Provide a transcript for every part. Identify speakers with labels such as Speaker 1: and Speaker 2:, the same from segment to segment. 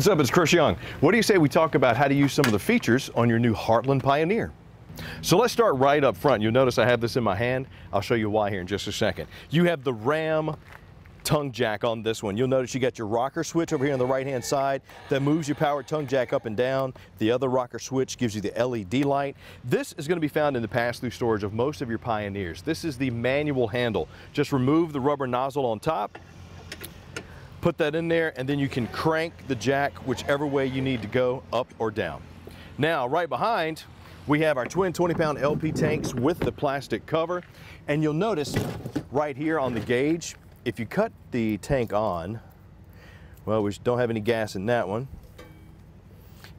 Speaker 1: What's up, it's Chris Young. What do you say we talk about how to use some of the features on your new Heartland Pioneer? So let's start right up front. You'll notice I have this in my hand. I'll show you why here in just a second. You have the Ram tongue jack on this one. You'll notice you got your rocker switch over here on the right hand side that moves your power tongue jack up and down. The other rocker switch gives you the LED light. This is going to be found in the pass-through storage of most of your Pioneers. This is the manual handle. Just remove the rubber nozzle on top put that in there, and then you can crank the jack whichever way you need to go, up or down. Now, right behind, we have our twin 20 pound LP tanks with the plastic cover. And you'll notice right here on the gauge, if you cut the tank on, well, we don't have any gas in that one.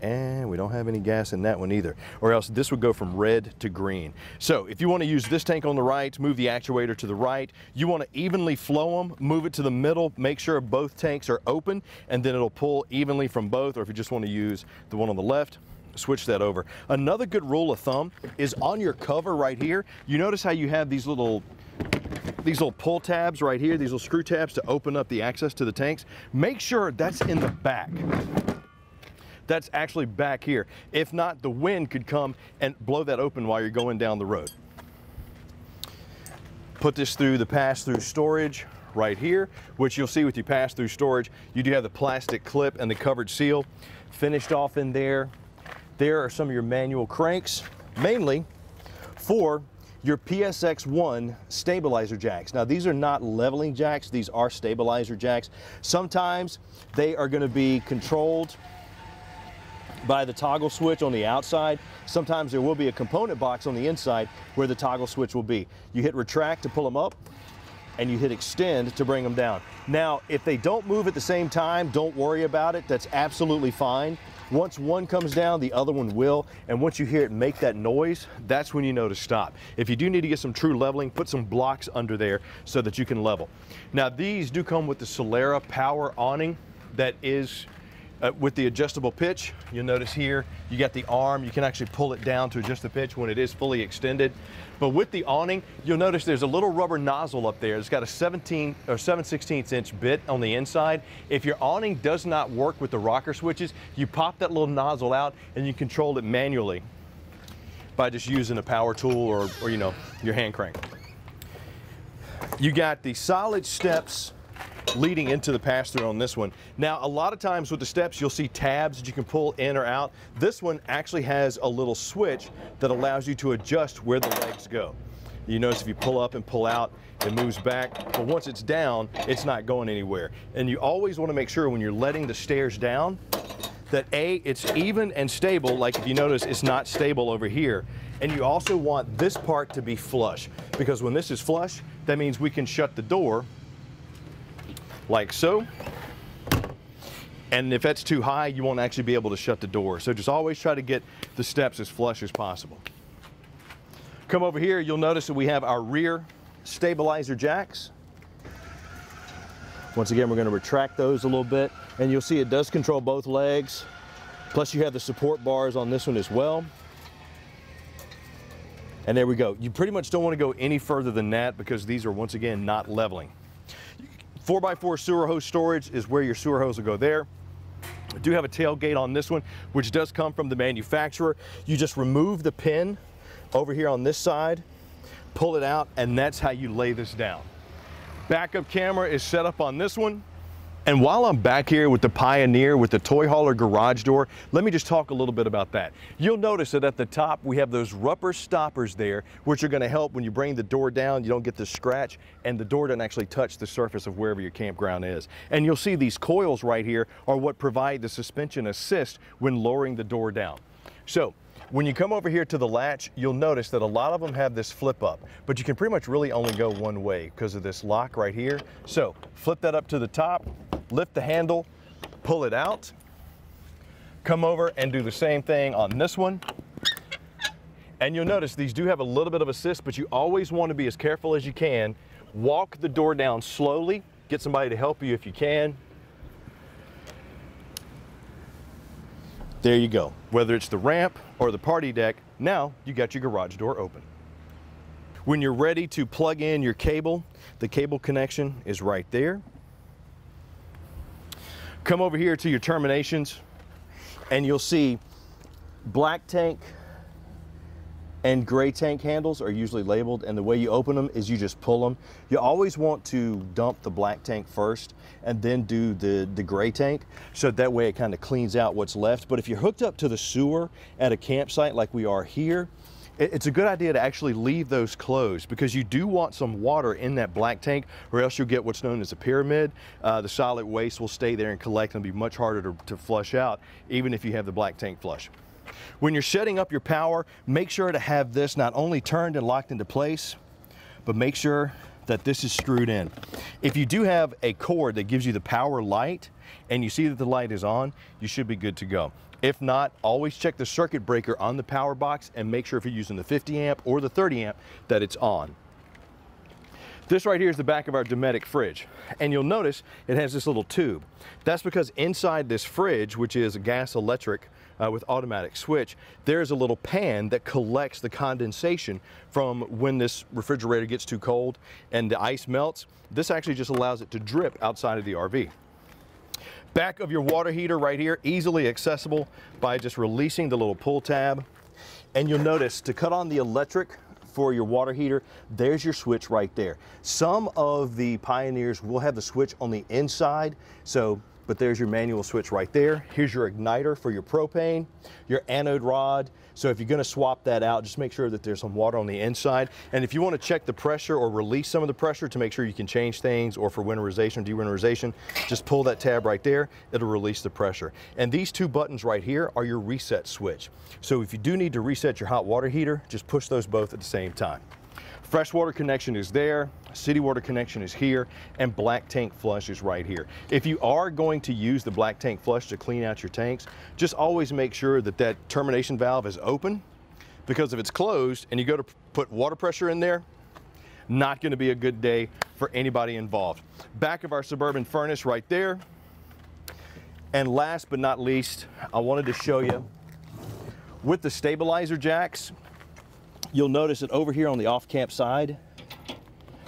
Speaker 1: And we don't have any gas in that one either, or else this would go from red to green. So if you want to use this tank on the right, move the actuator to the right. You want to evenly flow them, move it to the middle, make sure both tanks are open, and then it'll pull evenly from both, or if you just want to use the one on the left, switch that over. Another good rule of thumb is on your cover right here, you notice how you have these little these little pull tabs right here, these little screw tabs to open up the access to the tanks. Make sure that's in the back that's actually back here. If not, the wind could come and blow that open while you're going down the road. Put this through the pass-through storage right here, which you'll see with your pass-through storage. You do have the plastic clip and the covered seal finished off in there. There are some of your manual cranks, mainly for your PSX1 stabilizer jacks. Now these are not leveling jacks, these are stabilizer jacks. Sometimes they are gonna be controlled by the toggle switch on the outside. Sometimes there will be a component box on the inside where the toggle switch will be. You hit retract to pull them up and you hit extend to bring them down. Now, if they don't move at the same time, don't worry about it. That's absolutely fine. Once one comes down, the other one will. And once you hear it make that noise, that's when you know to stop. If you do need to get some true leveling, put some blocks under there so that you can level. Now, these do come with the Solera power awning that is uh, with the adjustable pitch, you'll notice here, you got the arm, you can actually pull it down to adjust the pitch when it is fully extended. But with the awning, you'll notice there's a little rubber nozzle up there. It's got a 17 or 7 16 inch bit on the inside. If your awning does not work with the rocker switches, you pop that little nozzle out and you control it manually by just using a power tool or, or you know, your hand crank. You got the solid steps leading into the pass-through on this one. Now, a lot of times with the steps, you'll see tabs that you can pull in or out. This one actually has a little switch that allows you to adjust where the legs go. You notice if you pull up and pull out, it moves back, but once it's down, it's not going anywhere. And you always want to make sure when you're letting the stairs down that A, it's even and stable, like if you notice it's not stable over here. And you also want this part to be flush, because when this is flush, that means we can shut the door like so. And if that's too high, you won't actually be able to shut the door. So just always try to get the steps as flush as possible. Come over here, you'll notice that we have our rear stabilizer jacks. Once again, we're gonna retract those a little bit and you'll see it does control both legs. Plus you have the support bars on this one as well. And there we go. You pretty much don't wanna go any further than that because these are once again not leveling. 4x4 sewer hose storage is where your sewer hose will go there. I do have a tailgate on this one, which does come from the manufacturer. You just remove the pin over here on this side, pull it out, and that's how you lay this down. Backup camera is set up on this one. And while I'm back here with the Pioneer with the toy hauler garage door, let me just talk a little bit about that. You'll notice that at the top we have those rubber stoppers there, which are gonna help when you bring the door down, you don't get the scratch and the door doesn't actually touch the surface of wherever your campground is. And you'll see these coils right here are what provide the suspension assist when lowering the door down. So when you come over here to the latch, you'll notice that a lot of them have this flip up, but you can pretty much really only go one way because of this lock right here. So flip that up to the top, lift the handle, pull it out, come over and do the same thing on this one. And you'll notice these do have a little bit of assist, but you always want to be as careful as you can. Walk the door down slowly, get somebody to help you if you can. There you go. Whether it's the ramp or the party deck, now you got your garage door open. When you're ready to plug in your cable, the cable connection is right there. Come over here to your terminations and you'll see black tank and gray tank handles are usually labeled and the way you open them is you just pull them. You always want to dump the black tank first and then do the, the gray tank so that way it kind of cleans out what's left. But if you're hooked up to the sewer at a campsite like we are here, it's a good idea to actually leave those closed because you do want some water in that black tank or else you'll get what's known as a pyramid. Uh, the solid waste will stay there and collect and be much harder to, to flush out even if you have the black tank flush. When you're setting up your power, make sure to have this not only turned and locked into place, but make sure that this is screwed in. If you do have a cord that gives you the power light and you see that the light is on, you should be good to go. If not, always check the circuit breaker on the power box and make sure if you're using the 50 amp or the 30 amp that it's on. This right here is the back of our Dometic fridge. And you'll notice it has this little tube. That's because inside this fridge, which is a gas electric uh, with automatic switch, there's a little pan that collects the condensation from when this refrigerator gets too cold and the ice melts. This actually just allows it to drip outside of the RV. Back of your water heater right here, easily accessible by just releasing the little pull tab. And you'll notice to cut on the electric for your water heater, there's your switch right there. Some of the Pioneers will have the switch on the inside, so but there's your manual switch right there. Here's your igniter for your propane, your anode rod. So if you're gonna swap that out, just make sure that there's some water on the inside. And if you wanna check the pressure or release some of the pressure to make sure you can change things or for winterization, dewinterization, just pull that tab right there, it'll release the pressure. And these two buttons right here are your reset switch. So if you do need to reset your hot water heater, just push those both at the same time. Freshwater connection is there, city water connection is here, and black tank flush is right here. If you are going to use the black tank flush to clean out your tanks, just always make sure that that termination valve is open because if it's closed and you go to put water pressure in there, not gonna be a good day for anybody involved. Back of our Suburban furnace right there. And last but not least, I wanted to show you with the stabilizer jacks, You'll notice that over here on the off-camp side,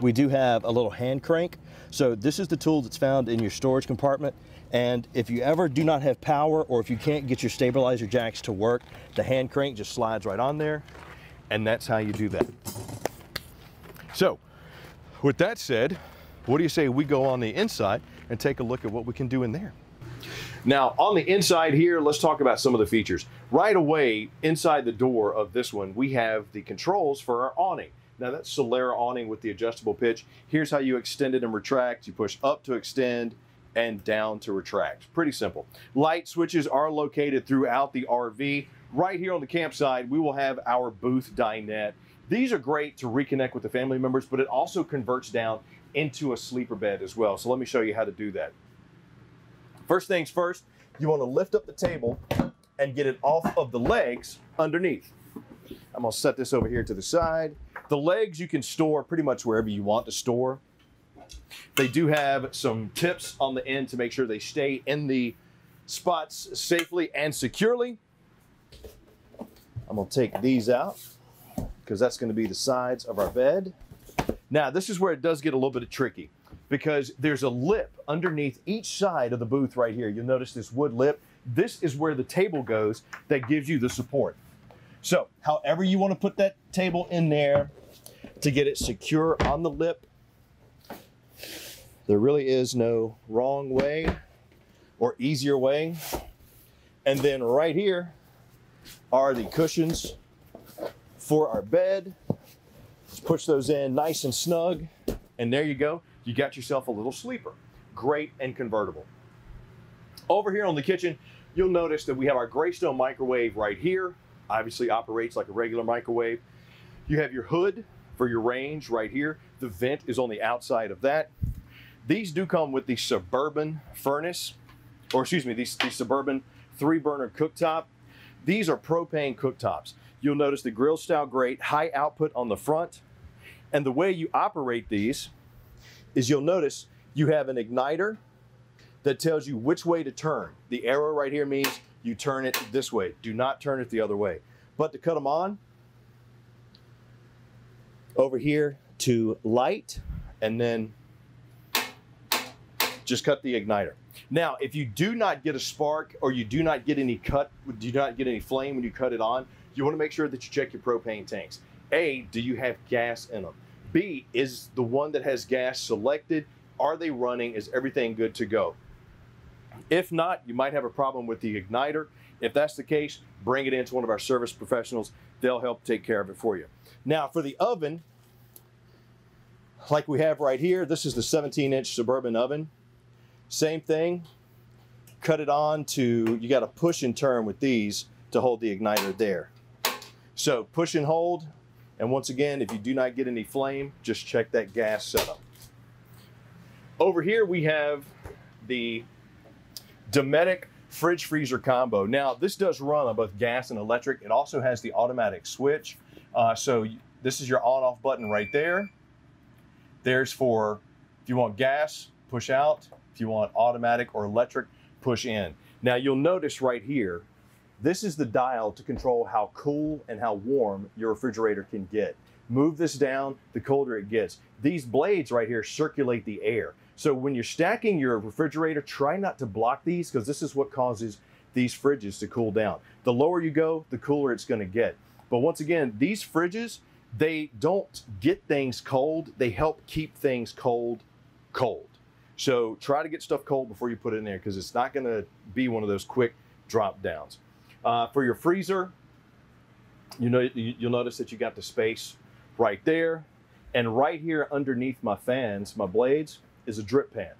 Speaker 1: we do have a little hand crank. So this is the tool that's found in your storage compartment. And if you ever do not have power or if you can't get your stabilizer jacks to work, the hand crank just slides right on there. And that's how you do that. So with that said, what do you say we go on the inside and take a look at what we can do in there? Now, on the inside here, let's talk about some of the features. Right away, inside the door of this one, we have the controls for our awning. Now that's Solera awning with the adjustable pitch. Here's how you extend it and retract. You push up to extend and down to retract. Pretty simple. Light switches are located throughout the RV. Right here on the campsite, we will have our booth dinette. These are great to reconnect with the family members, but it also converts down into a sleeper bed as well. So let me show you how to do that. First things first, you want to lift up the table and get it off of the legs underneath. I'm gonna set this over here to the side. The legs you can store pretty much wherever you want to store. They do have some tips on the end to make sure they stay in the spots safely and securely. I'm gonna take these out because that's gonna be the sides of our bed. Now, this is where it does get a little bit tricky because there's a lip underneath each side of the booth right here. You'll notice this wood lip. This is where the table goes that gives you the support. So however you want to put that table in there to get it secure on the lip, there really is no wrong way or easier way. And then right here are the cushions for our bed. Let's push those in nice and snug. And there you go you got yourself a little sleeper. Great and convertible. Over here on the kitchen, you'll notice that we have our Greystone microwave right here. Obviously operates like a regular microwave. You have your hood for your range right here. The vent is on the outside of that. These do come with the Suburban furnace, or excuse me, these, the Suburban three burner cooktop. These are propane cooktops. You'll notice the grill style grate, high output on the front. And the way you operate these is you'll notice you have an igniter that tells you which way to turn. The arrow right here means you turn it this way. Do not turn it the other way. But to cut them on, over here to light, and then just cut the igniter. Now, if you do not get a spark or you do not get any cut, do not get any flame when you cut it on, you want to make sure that you check your propane tanks. A, do you have gas in them? B, is the one that has gas selected? Are they running? Is everything good to go? If not, you might have a problem with the igniter. If that's the case, bring it into one of our service professionals. They'll help take care of it for you. Now, for the oven, like we have right here, this is the 17 inch Suburban oven. Same thing, cut it on to, you got to push and turn with these to hold the igniter there. So push and hold, and once again, if you do not get any flame, just check that gas setup. Over here we have the Dometic fridge freezer combo. Now this does run on both gas and electric. It also has the automatic switch. Uh, so this is your on off button right there. There's for if you want gas, push out. If you want automatic or electric, push in. Now you'll notice right here, this is the dial to control how cool and how warm your refrigerator can get. Move this down, the colder it gets. These blades right here circulate the air. So when you're stacking your refrigerator, try not to block these because this is what causes these fridges to cool down. The lower you go, the cooler it's going to get. But once again, these fridges, they don't get things cold. They help keep things cold, cold. So try to get stuff cold before you put it in there because it's not going to be one of those quick drop downs. Uh, for your freezer, you know you'll notice that you got the space right there, and right here underneath my fans, my blades, is a drip pan.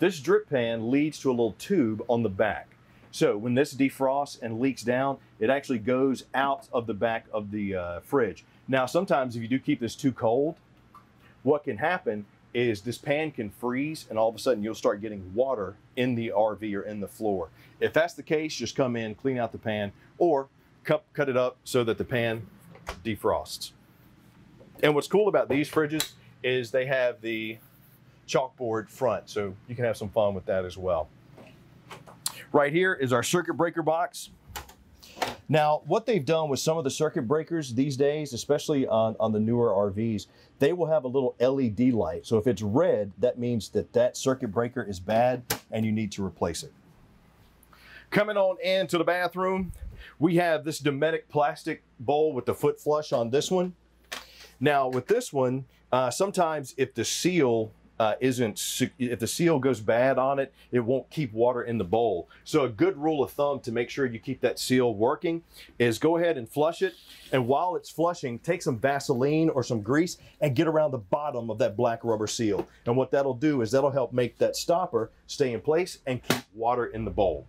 Speaker 1: This drip pan leads to a little tube on the back. So when this defrosts and leaks down, it actually goes out of the back of the uh, fridge. Now, sometimes if you do keep this too cold, what can happen is this pan can freeze and all of a sudden you'll start getting water in the RV or in the floor. If that's the case, just come in, clean out the pan, or cut, cut it up so that the pan defrosts. And what's cool about these fridges is they have the chalkboard front, so you can have some fun with that as well. Right here is our circuit breaker box. Now, what they've done with some of the circuit breakers these days, especially on, on the newer RVs, they will have a little LED light. So if it's red, that means that that circuit breaker is bad and you need to replace it. Coming on into the bathroom, we have this Dometic plastic bowl with the foot flush on this one. Now with this one, uh, sometimes if the seal uh, isn't, if the seal goes bad on it, it won't keep water in the bowl. So a good rule of thumb to make sure you keep that seal working is go ahead and flush it. And while it's flushing, take some Vaseline or some grease and get around the bottom of that black rubber seal. And what that'll do is that'll help make that stopper stay in place and keep water in the bowl.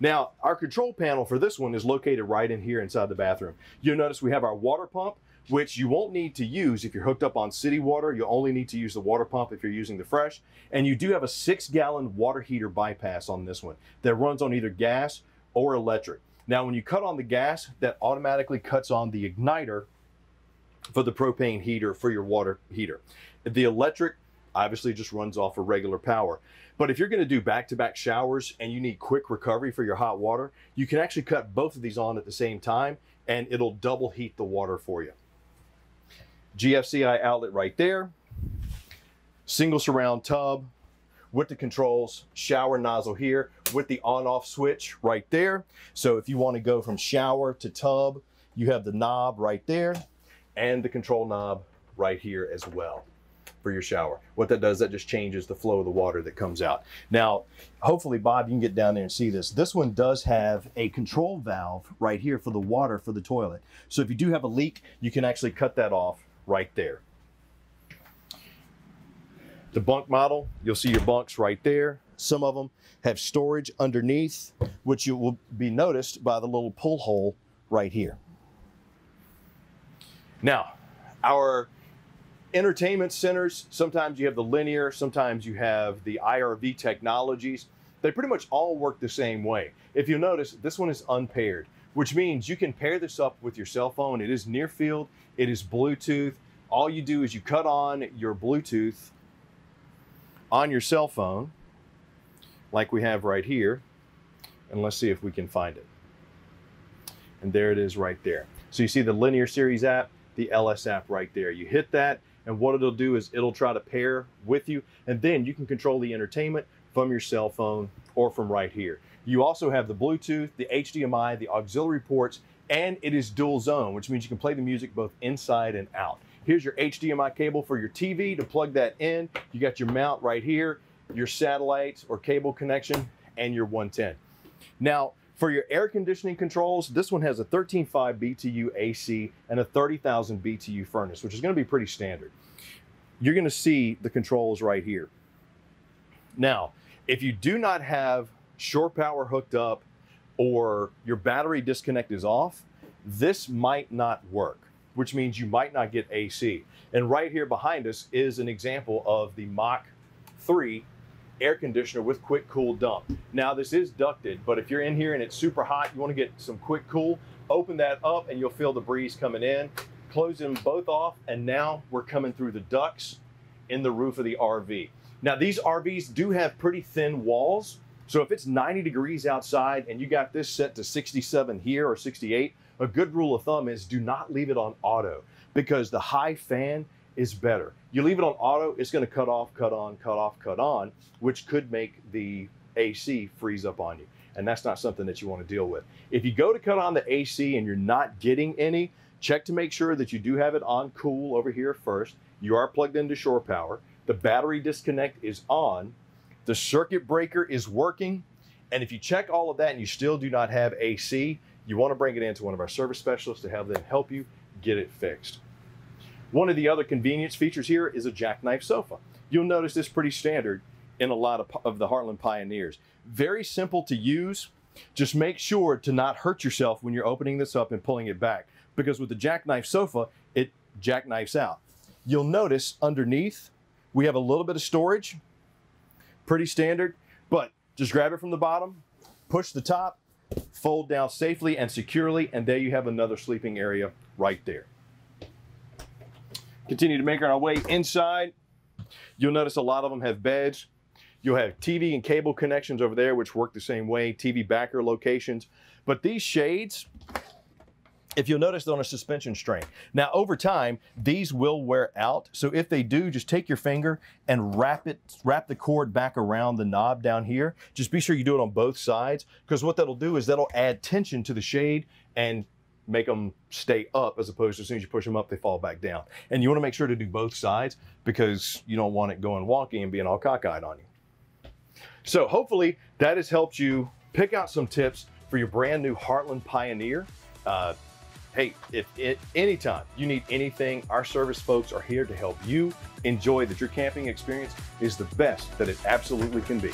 Speaker 1: Now, our control panel for this one is located right in here inside the bathroom. You'll notice we have our water pump which you won't need to use if you're hooked up on city water. You only need to use the water pump if you're using the fresh. And you do have a six gallon water heater bypass on this one that runs on either gas or electric. Now, when you cut on the gas, that automatically cuts on the igniter for the propane heater for your water heater. The electric obviously just runs off of regular power. But if you're going to do back-to-back -back showers and you need quick recovery for your hot water, you can actually cut both of these on at the same time and it'll double heat the water for you. GFCI outlet right there, single surround tub with the controls, shower nozzle here with the on off switch right there. So if you want to go from shower to tub, you have the knob right there and the control knob right here as well for your shower. What that does, that just changes the flow of the water that comes out. Now, hopefully, Bob, you can get down there and see this. This one does have a control valve right here for the water for the toilet. So if you do have a leak, you can actually cut that off right there. The bunk model, you'll see your bunks right there. Some of them have storage underneath, which you will be noticed by the little pull hole right here. Now, our entertainment centers, sometimes you have the linear, sometimes you have the IRV technologies. They pretty much all work the same way. If you notice, this one is unpaired which means you can pair this up with your cell phone. It is near field, it is Bluetooth. All you do is you cut on your Bluetooth on your cell phone, like we have right here, and let's see if we can find it. And there it is right there. So you see the Linear Series app, the LS app right there. You hit that, And what it'll do is it'll try to pair with you, and then you can control the entertainment from your cell phone or from right here. You also have the Bluetooth, the HDMI, the auxiliary ports, and it is dual zone, which means you can play the music both inside and out. Here's your HDMI cable for your TV to plug that in. You got your mount right here, your satellite or cable connection, and your 110. Now, for your air conditioning controls, this one has a 13.5 BTU AC and a 30,000 BTU furnace, which is going to be pretty standard. You're going to see the controls right here. Now, if you do not have shore power hooked up or your battery disconnect is off, this might not work, which means you might not get AC. And right here behind us is an example of the Mach 3 air conditioner with quick cool dump. Now this is ducted, but if you're in here and it's super hot, you want to get some quick cool, open that up and you'll feel the breeze coming in. Close them both off and now we're coming through the ducts in the roof of the RV. Now these RVs do have pretty thin walls, so if it's 90 degrees outside and you got this set to 67 here or 68, a good rule of thumb is do not leave it on auto because the high fan is better. You leave it on auto, it's going to cut off, cut on, cut off, cut on, which could make the AC freeze up on you. And that's not something that you want to deal with. If you go to cut on the AC and you're not getting any, check to make sure that you do have it on cool over here first. You are plugged into shore power. The battery disconnect is on. The circuit breaker is working. And if you check all of that and you still do not have AC, you want to bring it into one of our service specialists to have them help you get it fixed. One of the other convenience features here is a jackknife sofa. You'll notice this pretty standard in a lot of, of the Heartland Pioneers. Very simple to use. Just make sure to not hurt yourself when you're opening this up and pulling it back because with the jackknife sofa, it jackknifes out. You'll notice underneath, we have a little bit of storage, pretty standard, but just grab it from the bottom, push the top, fold down safely and securely, and there you have another sleeping area right there. Continue to make our way inside. You'll notice a lot of them have beds. You'll have TV and cable connections over there, which work the same way, TV backer locations. But these shades, if you'll notice, on a suspension string. Now, over time, these will wear out. So if they do, just take your finger and wrap it, wrap the cord back around the knob down here. Just be sure you do it on both sides, because what that'll do is that'll add tension to the shade and make them stay up as opposed to as soon as you push them up, they fall back down. And you want to make sure to do both sides because you don't want it going wonky and being all cockeyed on you. So hopefully that has helped you pick out some tips for your brand new Heartland Pioneer. Uh, hey, if at any time you need anything, our service folks are here to help you enjoy that your camping experience is the best that it absolutely can be.